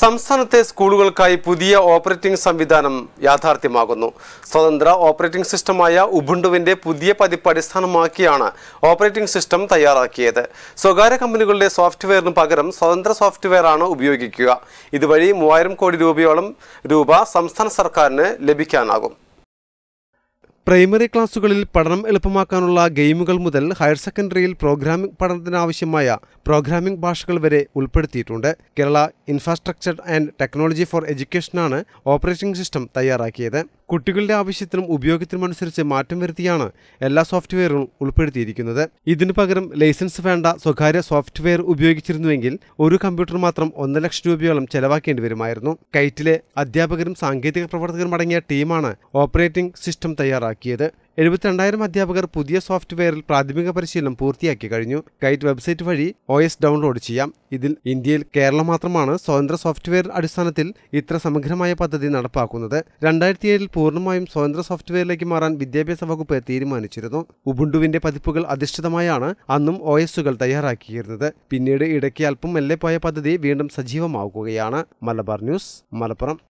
സംസ്ഥാനത്തെ സ്കൂളുകൾക്കായി പുതിയ ഓപ്പറേറ്റിംഗ് സംവിധാനം യാഥാർത്ഥ്യമാകുന്നു. സ്വതന്ത്ര ഓപ്പറേറ്റിംഗ് സിസ്റ്റമായ ഉബുണ്ടുവിന്റെ പുതിയ പതിപ്പ് അടിസ്ഥാനമാക്കിയാണ് ഓപ്പറേറ്റിംഗ് സിസ്റ്റം തയ്യാറാക്കിയത്. സ്വകാര്യ കമ്പനികളുടെ സോഫ്റ്റ്വെയറിന് പകരം സ്വതന്ത്ര സോഫ്റ്റ്വെയറാണ് ഉപയോഗിക്കുക. ഇതുവഴി മൂവായിരം കോടി രൂപയോളം രൂപ സംസ്ഥാന സർക്കാരിന് ലഭിക്കാനാകും. പ്രൈമറി ക്ലാസുകളിൽ പഠനം എളുപ്പമാക്കാനുള്ള ഗെയിമുകൾ മുതൽ ഹയർ സെക്കൻഡറിയിൽ പ്രോഗ്രാമിംഗ് പഠനത്തിനാവശ്യമായ പ്രോഗ്രാമിംഗ് ഭാഷകൾ വരെ ഉൾപ്പെടുത്തിയിട്ടുണ്ട്. Kerala infrastructure and technology for എഡ്യൂക്കേഷനാണ് operating system തയ്യാറാക്കിയത്. കുട്ടികളുടെ ആവശ്യത്തിനും ഉപയോഗത്തിനും അനുസരിച്ച് മാറ്റം വരുത്തിയാണ് എല്ലാ സോഫ്റ്റ്വെയറുകളും ഉൾപ്പെടുത്തിയിരിക്കുന്നത്. ഇതിനു പകരം ലൈസൻസ് വേണ്ട സ്വകാര്യ സോഫ്റ്റ്വെയർ ഉപയോഗിച്ചിരുന്നുവെങ്കിൽ ഒരു കമ്പ്യൂട്ടർ മാത്രം ഒന്നര ലക്ഷം രൂപയോളം ചെലവാക്കേണ്ടി വരുമായിരുന്നു. കൈറ്റിലെ അധ്യാപകരും സാങ്കേതിക പ്രവർത്തകരും അടങ്ങിയ ടീമാണ് ഓപ്പറേറ്റിംഗ് സിസ്റ്റം തയ്യാറാക്കിയത്. എഴുപത്തിരണ്ടായിരം അധ്യാപകർ പുതിയ സോഫ്റ്റ്വെയറിൽ പ്രാഥമിക പരിശീലനം പൂർത്തിയാക്കി കഴിഞ്ഞു. ഗൈറ്റ് വെബ്സൈറ്റ് വഴി ഒ എസ് ഡൗൺലോഡ് ചെയ്യാം. ഇതിൽ ഇന്ത്യയിൽ കേരളം മാത്രമാണ് സ്വതന്ത്ര സോഫ്റ്റ്വെയർ അടിസ്ഥാനത്തിൽ ഇത്ര സമഗ്രമായ പദ്ധതി നടപ്പാക്കുന്നത്. രണ്ടായിരത്തി ഏഴിൽ പൂർണമായും സ്വതന്ത്ര സോഫ്റ്റ്വെയറിലേക്ക് മാറാൻ വിദ്യാഭ്യാസ വകുപ്പ് തീരുമാനിച്ചിരുന്നു. ഉബുണ്ടുവിന്റെ പതിപ്പുകൾ അധിഷ്ഠിതമായാണ് അന്നും ഒ എസുകൾ തയ്യാറാക്കിയിരുന്നത്. പിന്നീട് ഇടയ്ക്ക് അല്പം മെല്ലെ പോയ പദ്ധതി വീണ്ടും സജീവമാവുകയാണ്. മലബാർ ന്യൂസ് മലപ്പുറം.